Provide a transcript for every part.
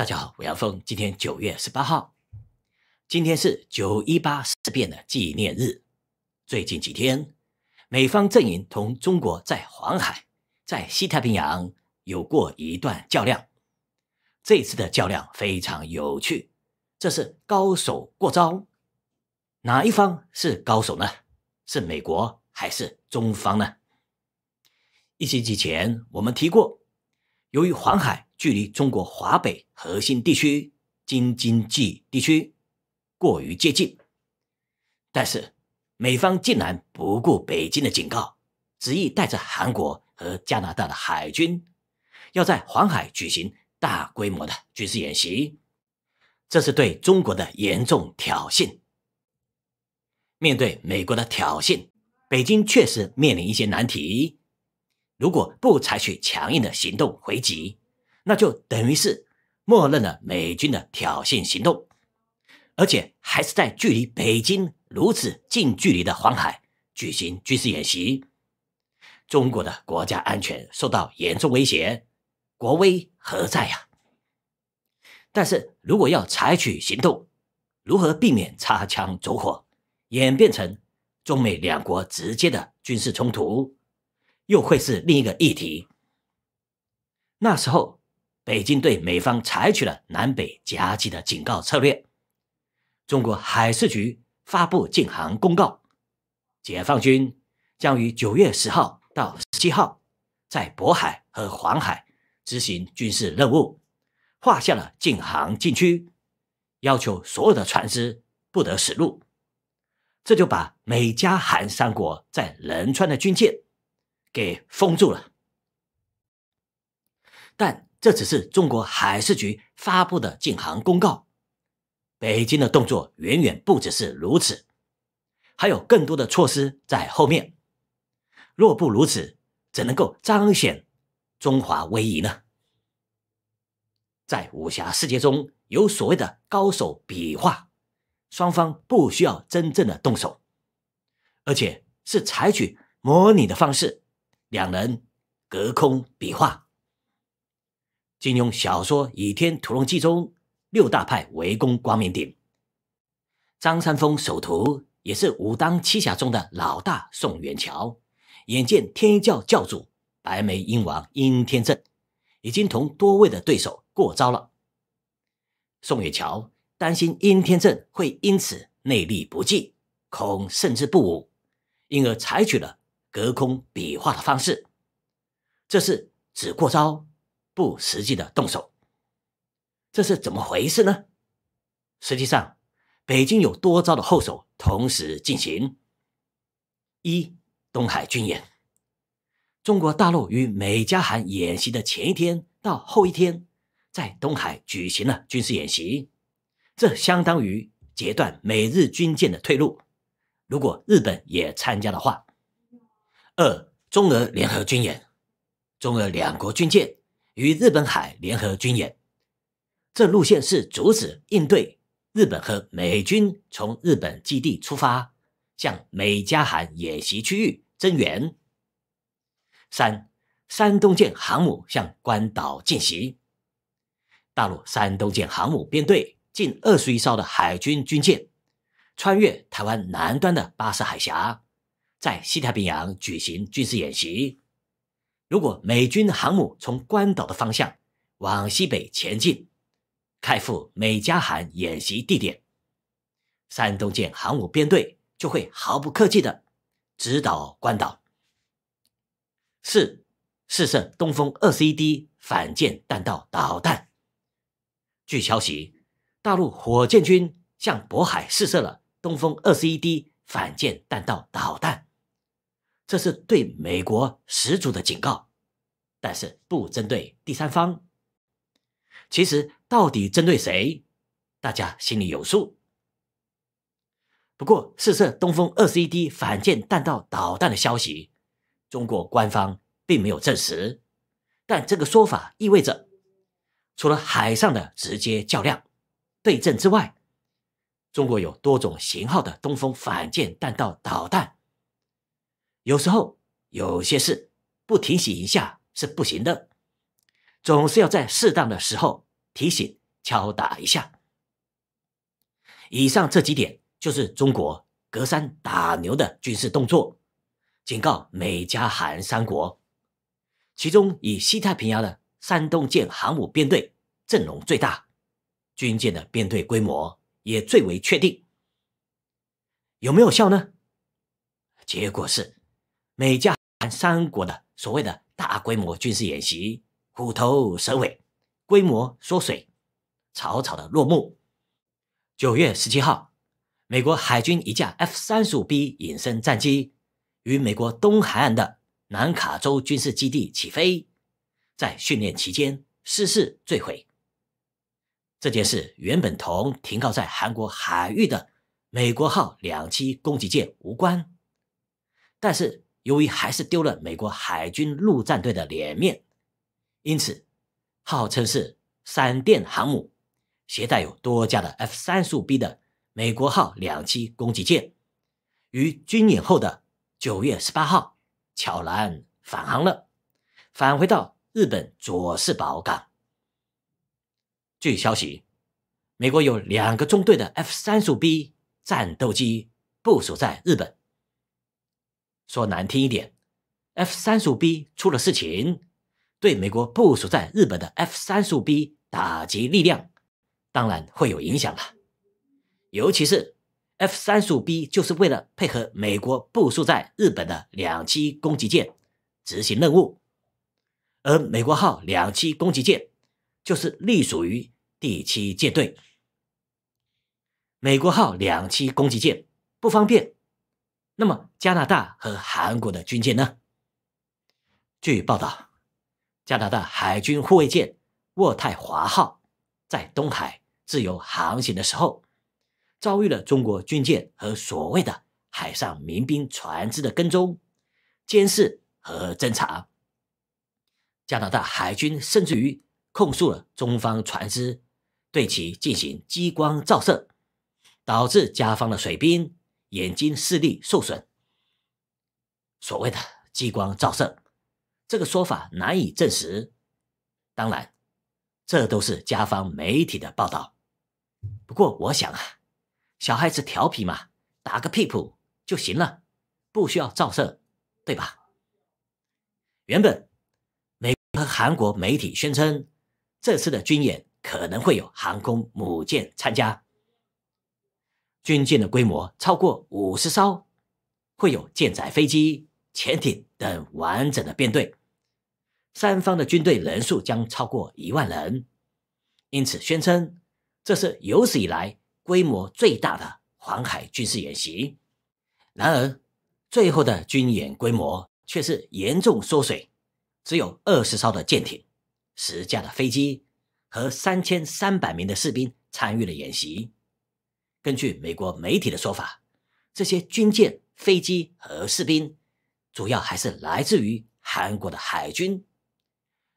大家好，我杨峰。今天九月十八号，今天是九一八事变的纪念日。最近几天，美方阵营同中国在黄海、在西太平洋有过一段较量。这次的较量非常有趣，这是高手过招。哪一方是高手呢？是美国还是中方呢？一星期前我们提过，由于黄海。距离中国华北核心地区京津冀地区过于接近，但是美方竟然不顾北京的警告，执意带着韩国和加拿大的海军，要在黄海举行大规模的军事演习，这是对中国的严重挑衅。面对美国的挑衅，北京确实面临一些难题。如果不采取强硬的行动回击，那就等于是默认了美军的挑衅行动，而且还是在距离北京如此近距离的黄海举行军事演习，中国的国家安全受到严重威胁，国威何在呀？但是如果要采取行动，如何避免擦枪走火，演变成中美两国直接的军事冲突，又会是另一个议题。那时候。北京对美方采取了南北夹击的警告策略。中国海事局发布禁航公告，解放军将于九月十号到十七号在渤海和黄海执行军事任务，划下了禁航禁区，要求所有的船只不得驶入。这就把美加韩三国在仁川的军舰给封住了。但这只是中国海事局发布的禁航公告，北京的动作远远不只是如此，还有更多的措施在后面。若不如此，怎能够彰显中华威仪呢？在武侠世界中有所谓的高手比划，双方不需要真正的动手，而且是采取模拟的方式，两人隔空比划。金庸小说《倚天屠龙记》中，六大派围攻光明顶。张三丰首徒也是武当七侠中的老大宋元桥，眼见天一教教主白眉鹰王殷天正已经同多位的对手过招了，宋元桥担心殷天正会因此内力不济，恐胜之不武，因而采取了隔空比划的方式，这是只过招。不实际的动手，这是怎么回事呢？实际上，北京有多招的后手同时进行。一、东海军演，中国大陆与美加韩演习的前一天到后一天，在东海举行了军事演习，这相当于截断美日军舰的退路。如果日本也参加的话，二、中俄联合军演，中俄两国军舰。与日本海联合军演，这路线是阻止应对日本和美军从日本基地出发，向美加韩演习区域增援。三，山东舰航母向关岛进袭，大陆山东舰航母编队近二十余艘的海军军舰，穿越台湾南端的巴士海峡，在西太平洋举行军事演习。如果美军航母从关岛的方向往西北前进，开赴美加韩演习地点，山东舰航母编队就会毫不客气的直捣关岛。四试射东风二十一 D 反舰弹道导弹。据消息，大陆火箭军向渤海试射了东风二十一 D 反舰弹道导弹。这是对美国十足的警告，但是不针对第三方。其实到底针对谁，大家心里有数。不过试射东风二十一 D 反舰弹道导弹的消息，中国官方并没有证实。但这个说法意味着，除了海上的直接较量对阵之外，中国有多种型号的东风反舰弹道导弹。有时候有些事不提醒一下是不行的，总是要在适当的时候提醒敲打一下。以上这几点就是中国隔山打牛的军事动作，警告美加韩三国。其中以西太平洋的山东舰航母编队阵容最大，军舰的编队规模也最为确定。有没有效呢？结果是美加韩三国的所谓的大规模军事演习虎头蛇尾，规模缩水，草草的落幕。九月十七号，美国海军一架 F 三十五 B 隐身战机与美国东海岸的南卡州军事基地起飞，在训练期间失事坠毁。这件事原本同停靠在韩国海域的美国号两栖攻击舰无关，但是由于还是丢了美国海军陆战队的脸面，因此号称是闪电航母。携带有多架的 F 三十五 B 的美国号两栖攻击舰，于军演后的九月十八号悄然返航了，返回到日本佐世保港。据消息，美国有两个中队的 F 三十五 B 战斗机部署在日本。说难听一点，F 三十五 B 出了事情，对美国部署在日本的 F 三十五 B 打击力量。当然会有影响了，尤其是 F 三十五 B 就是为了配合美国部署在日本的两栖攻击舰执行任务，而美国号两栖攻击舰就是隶属于第七舰队。美国号两栖攻击舰不方便，那么加拿大和韩国的军舰呢？据报道，加拿大海军护卫舰渥太华号在东海。自由航行的时候，遭遇了中国军舰和所谓的海上民兵船只的跟踪、监视和侦查。加拿大海军甚至于控诉了中方船只对其进行激光照射，导致加方的水兵眼睛视力受损。所谓的激光照射，这个说法难以证实。当然，这都是加方媒体的报道。不过我想啊，小孩子调皮嘛，打个屁股就行了，不需要照射，对吧？原本美和韩国媒体宣称，这次的军演可能会有航空母舰参加，军舰的规模超过五十艘，会有舰载飞机、潜艇等完整的编队，三方的军队人数将超过一万人，因此宣称。这是有史以来规模最大的黄海军事演习，然而最后的军演规模却是严重缩水，只有二十艘的舰艇、十架的飞机和三千三百名的士兵参与了演习。根据美国媒体的说法，这些军舰、飞机和士兵主要还是来自于韩国的海军。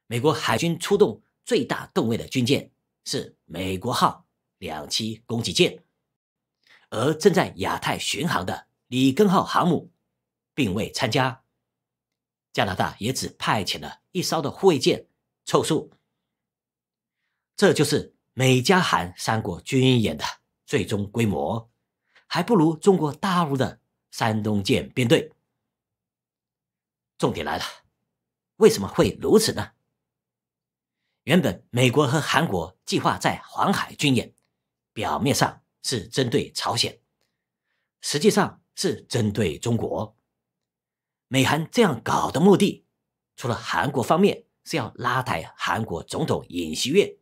美国海军出动最大吨位的军舰。是美国号两栖攻击舰，而正在亚太巡航的里根号航母并未参加。加拿大也只派遣了一艘的护卫舰凑数。这就是美加韩三国军演的最终规模，还不如中国大陆的山东舰编队。重点来了，为什么会如此呢？原本美国和韩国计划在黄海军演，表面上是针对朝鲜，实际上是针对中国。美韩这样搞的目的，除了韩国方面是要拉抬韩国总统尹锡悦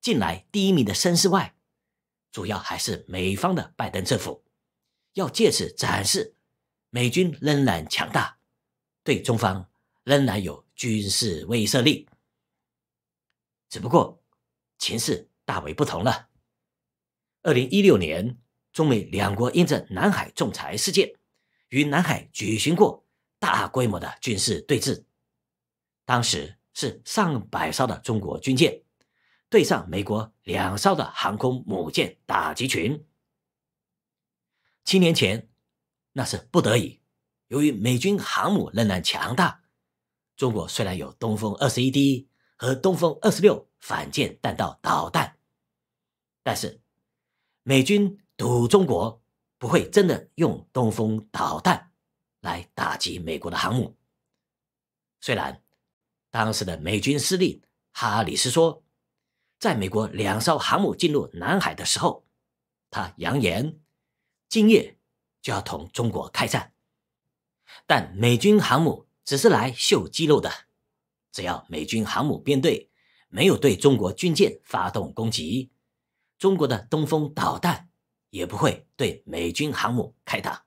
近来第一名的声势外，主要还是美方的拜登政府要借此展示美军仍然强大，对中方仍然有军事威慑力。只不过，情势大为不同了。二零一六年，中美两国因着南海仲裁事件，与南海举行过大规模的军事对峙。当时是上百艘的中国军舰对上美国两艘的航空母舰打击群。七年前，那是不得已，由于美军航母仍然强大，中国虽然有东风二十一 D。和东风二十六反舰弹道导弹，但是美军赌中国不会真的用东风导弹来打击美国的航母。虽然当时的美军司令哈里斯说，在美国两艘航母进入南海的时候，他扬言今夜就要同中国开战，但美军航母只是来秀肌肉的，只要美军航母编队没有对中国军舰发动攻击。中国的东风导弹也不会对美军航母开打，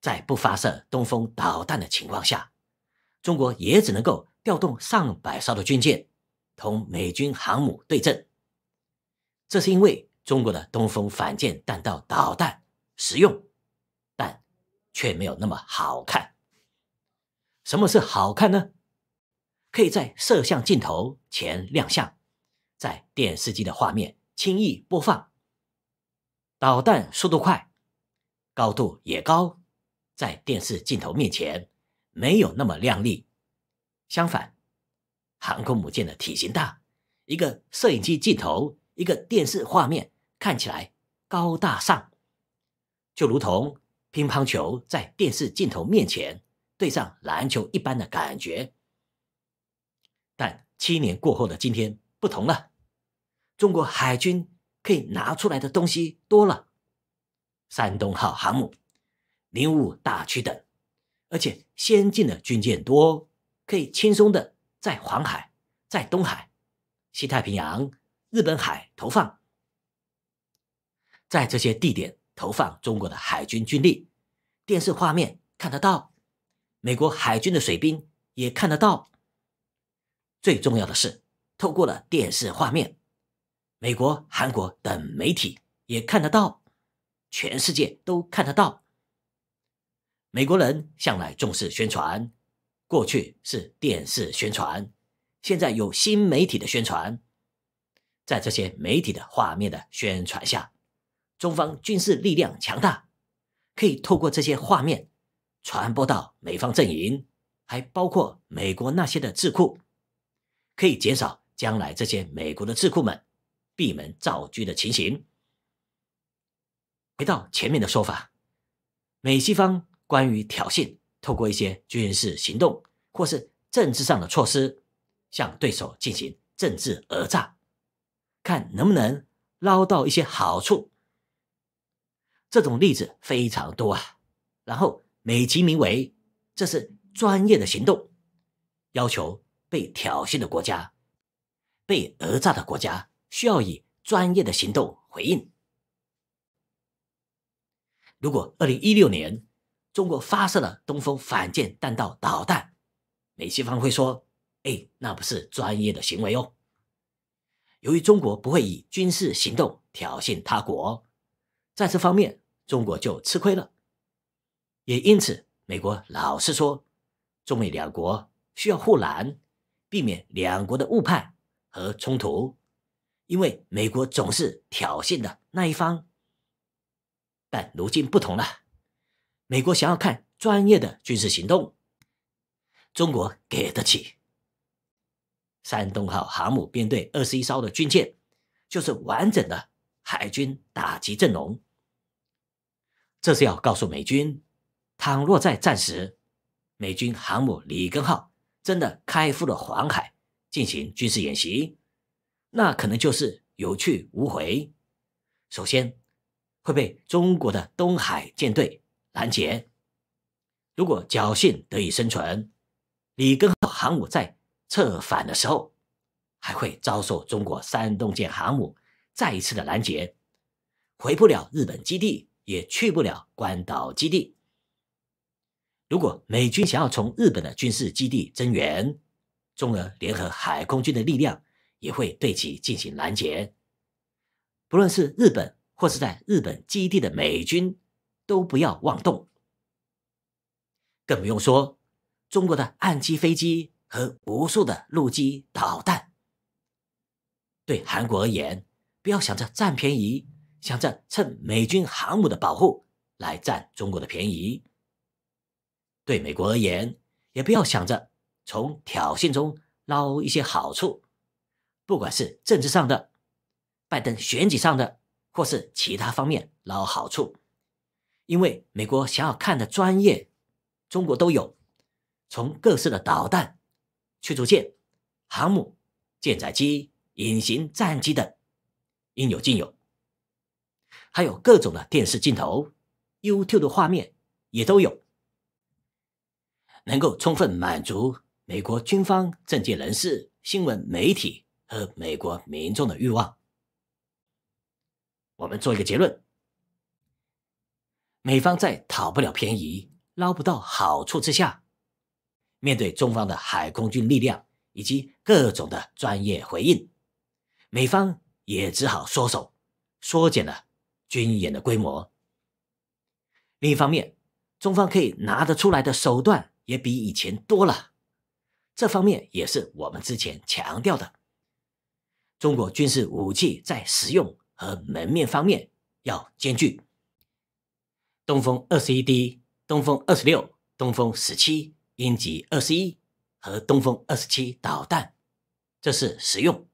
在不发射东风导弹的情况下，中国也只能够调动上百艘的军舰同美军航母对阵。这是因为中国的东风反舰弹道导弹实用，但却没有那么好看。什么是好看呢？可以在摄像镜头前亮相，在电视机的画面。轻易播放，导弹速度快，高度也高，在电视镜头面前没有那么亮丽。相反，航空母舰的体型大，一个摄影机镜头，一个电视画面看起来高大上，就如同乒乓球在电视镜头面前对上篮球一般的感觉。但七年过后的今天不同了。中国海军可以拿出来的东西多了，山东号航母、零五大驱等，而且先进的军舰多，可以轻松的在黄海、在东海、西太平洋、日本海投放，在这些地点投放中国的海军军力，电视画面看得到，美国海军的水兵也看得到。最重要的是，透过了电视画面。美国、韩国等媒体也看得到，全世界都看得到。美国人向来重视宣传，过去是电视宣传，现在有新媒体的宣传。在这些媒体的画面的宣传下，中方军事力量强大，可以透过这些画面传播到美方阵营，还包括美国那些的智库，可以减少将来这些美国的智库们。闭门造车的情形。回到前面的说法，美西方关于挑衅，透过一些军事行动或是政治上的措施，向对手进行政治讹诈，看能不能捞到一些好处。这种例子非常多啊。然后美其名为这是专业的行动，要求被挑衅的国家、被讹诈的国家。需要以专业的行动回应。如果二零一六年中国发射了东风反舰弹道导弹，美西方会说：“哎，那不是专业的行为哦。”由于中国不会以军事行动挑衅他国，在这方面中国就吃亏了。也因此，美国老是说，中美两国需要护栏，避免两国的误判和冲突。因为美国总是挑衅的那一方，但如今不同了，美国想要看专业的军事行动，中国给得起。山东号航母编队二十一艘的军舰，就是完整的海军打击阵容。这是要告诉美军，倘若在战时，美军航母里根号真的开赴了黄海进行军事演习。那可能就是有去无回。首先会被中国的东海舰队拦截。如果侥幸得以生存，里根号航母在策反的时候，还会遭受中国山东舰航母再一次的拦截，回不了日本基地，也去不了关岛基地。如果美军想要从日本的军事基地增援，中俄联合海空军的力量。也会对其进行拦截，不论是日本或是在日本基地的美军，都不要妄动。更不用说中国的岸基飞机和无数的陆基导弹。对韩国而言，不要想着占便宜，想着趁美军航母的保护来占中国的便宜；对美国而言，也不要想着从挑衅中捞一些好处。不管是政治上的、拜登选举上的或是其他方面捞好处，因为美国想要看的专业，中国都有，从各式的导弹、驱逐舰、航母、舰载机、隐形战机等，应有尽有。还有各种的电视镜头、YouTube 的画面也都有，能够充分满足美国军方、政界人士、新闻媒体和美国民众的欲望。我们做一个结论：美方在讨不了便宜、捞不到好处之下，面对中方的海空军力量以及各种的专业回应，美方也只好缩手，缩减了。军演的规模。另一方面，中方可以拿得出来的手段也比以前多了，这方面也是我们之前强调的。中国军事武器在实用和门面方面要兼具。东风二十一 D、东风二十六、东风十七、鹰击二十一和东风二十七导弹，这是实用。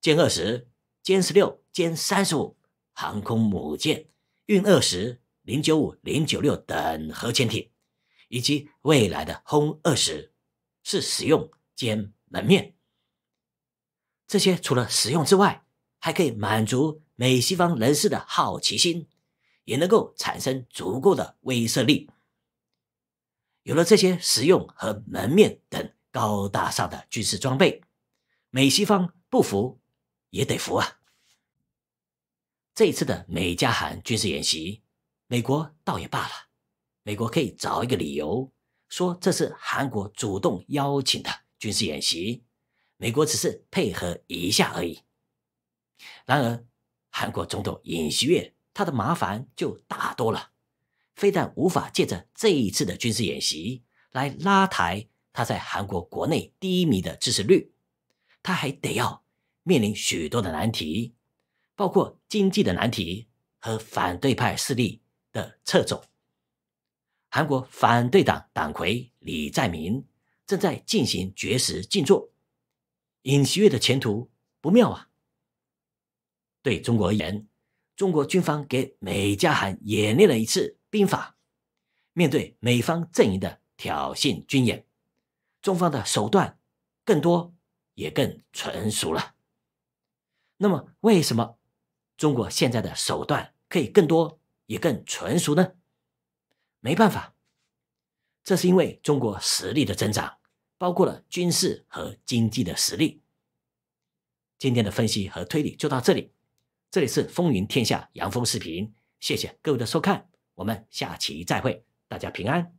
歼二十、歼十六、歼三十五。航空母舰、运二十、零九五、零九六等核潜艇，以及未来的轰二十，是实用兼门面。这些除了实用之外，还可以满足美西方人士的好奇心，也能够产生足够的威慑力。有了这些实用和门面等高大上的军事装备，美西方不服也得服啊！这一次的美加韩军事演习，美国倒也罢了，美国可以找一个理由说这是韩国主动邀请的军事演习，美国只是配合一下而已。然而，韩国总统尹锡悦他的麻烦就大多了，非但无法借着这一次的军事演习来拉抬他在韩国国内低迷的支持率，他还得要面临许多的难题。包括经济的难题和反对派势力的掣肘。韩国反对党党魁李在明正在进行绝食静坐，尹锡悦的前途不妙啊！对中国而言，中国军方给美加韩演练了一次兵法，面对美方阵营的挑衅军演，中方的手段更多也更纯熟了。那么，为什么？中国现在的手段可以更多，也更纯熟呢？没办法，这是因为中国实力的增长，包括了军事和经济的实力。今天的分析和推理就到这里，这里是风云天下杨峰视频，谢谢各位的收看，我们下期再会，大家平安。